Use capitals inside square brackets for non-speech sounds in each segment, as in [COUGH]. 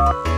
you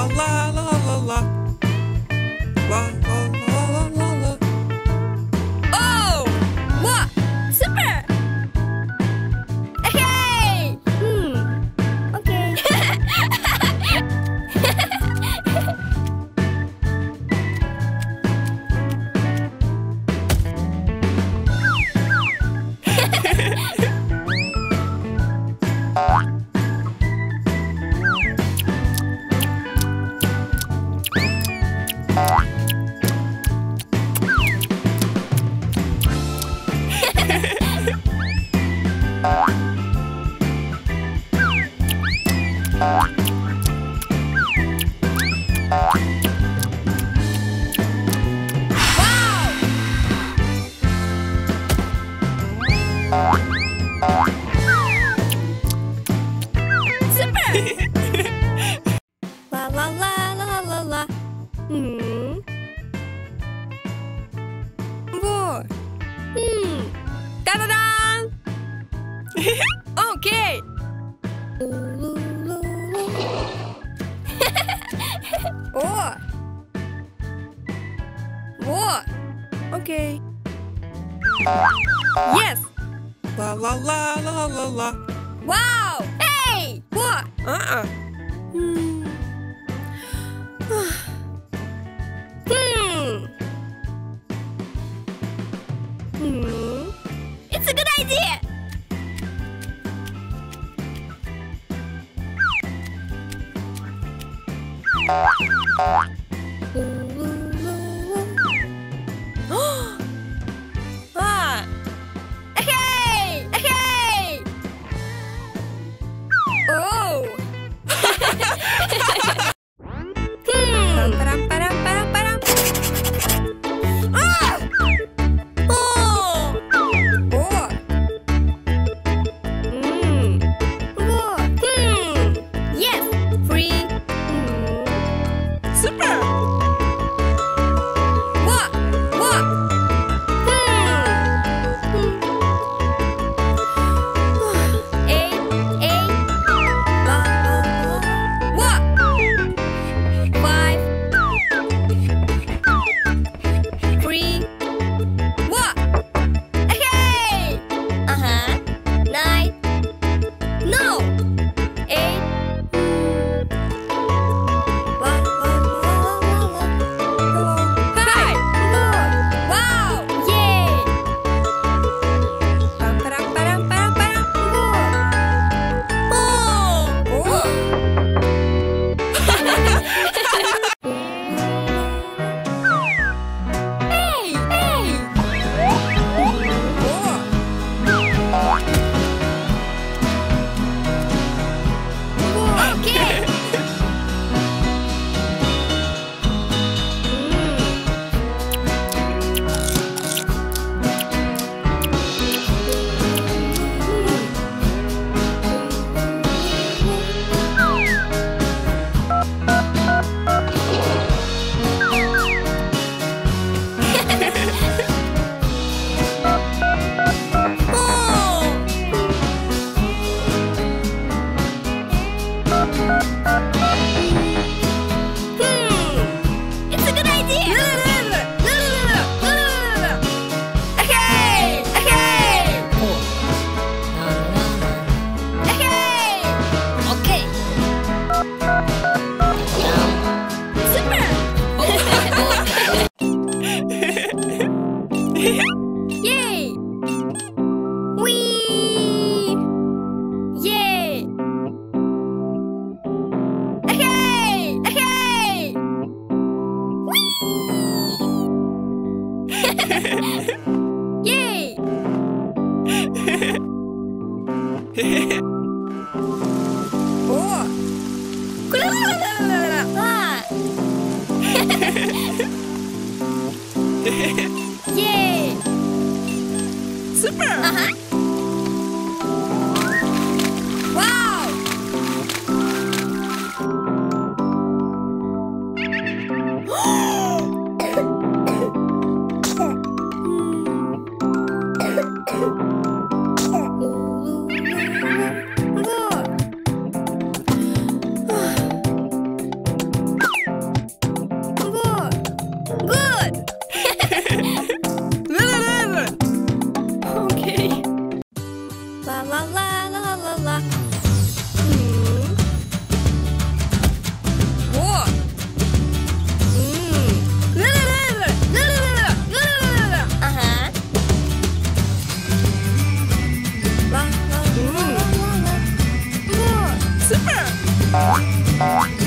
Allah. Bye. Yes! La la la la la la. Wow! Hey! What? Uh-uh. Hmm. hmm. Hmm. It's a good idea! Bye.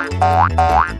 Oi, oi, oi.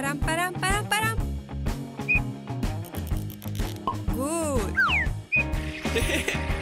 param param param param. Good. [LAUGHS]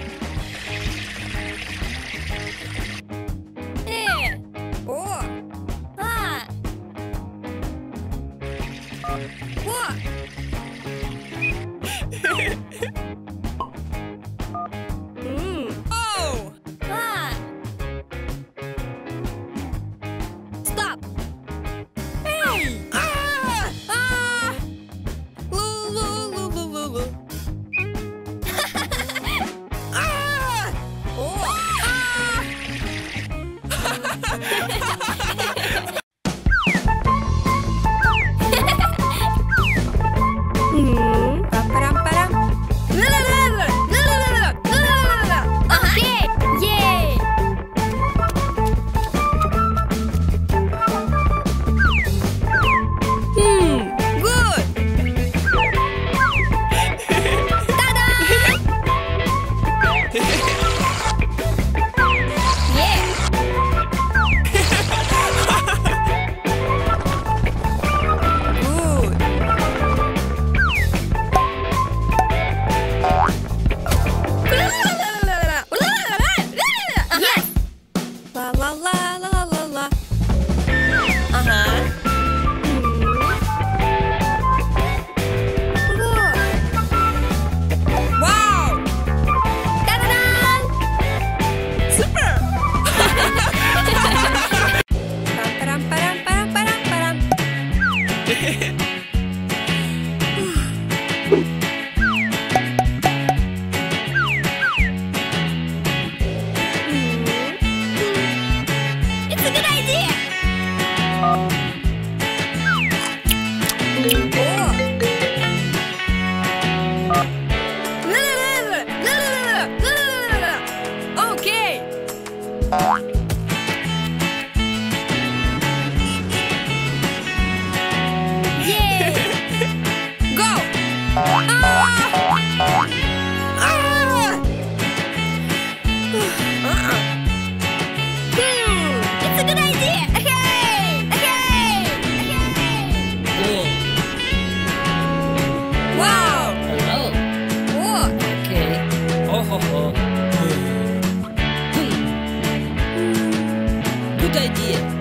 idea! Idea.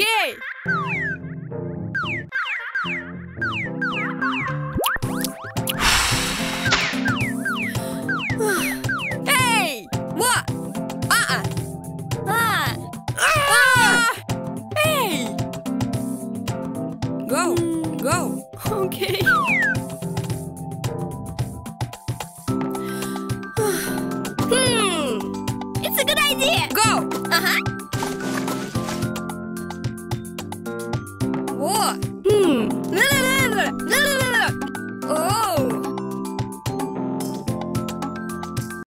Okay!